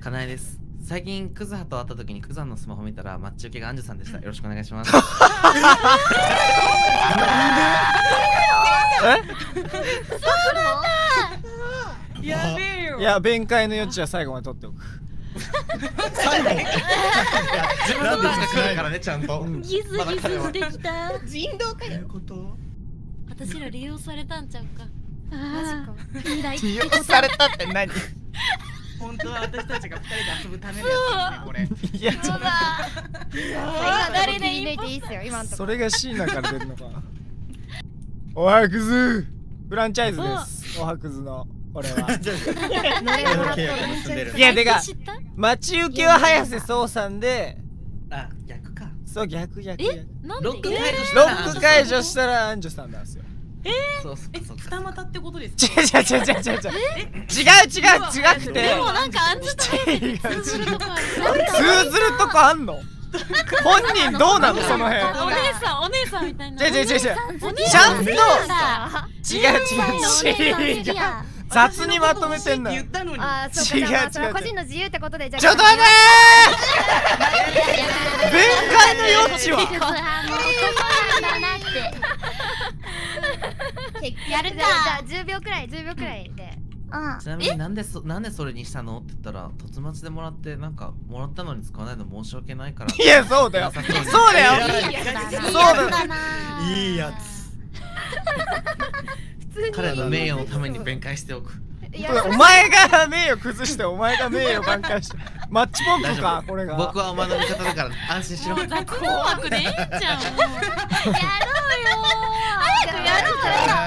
かなえです。最近クズハと会った時にクズハのスマホ見たら待ち受けがアンジュさんでした。よろしくお願いします。やべえよ。いや弁解の余地は最後まで取っておく。最後？自分のが来るからねちゃんと。ギスギスしてきた。人道かよこと？私ら利用されたんちゃうか。マジか。利用されたって何？本当は私たちが二人で遊ぶためのやつですねこれ。いやちょっと今誰でいいていいっすよ今んとこそれが椎名から出るのか。おはくずフランチャイズです。おはくずの俺は。乗れもらっとるいやてか待ち受けは早瀬壮さんで。あ逆か。そう逆逆え？逆。ロック解除しロたらック解除したらアンジュさんなんですよそうそうえ二股ってことです違う違う違う違う違う。違う違う違うくて。でもなんかあんず通ずるとこ通ずるとこあんの？本人どうなの？その辺。お姉さんお姉さんみたいな違う違う違う。違うちゃんと違う違う違う。雑にまとめてんだよ。あそうか違う違う個人の自由ってことでじゃちょっと待て弁解の余地はってやるじかじゃあ10秒くらい10秒くらいで。うん。ちなみになんでそなんでそれにしたの？って言ったら突待ちでもらってなんかもらったのに使わないの申し訳ないから。いやそうだよ。そうにそうだよ。いいやつだな。そうだいいやつ。だないいやつ。普通に彼の名誉のために弁解しておく。お前が名誉崩してお前が名誉挽回して。マッチポンプかこれが。僕はお前の味方だから安心しろ。雑報枠でいいんじゃんやろうよ。早くやろうよ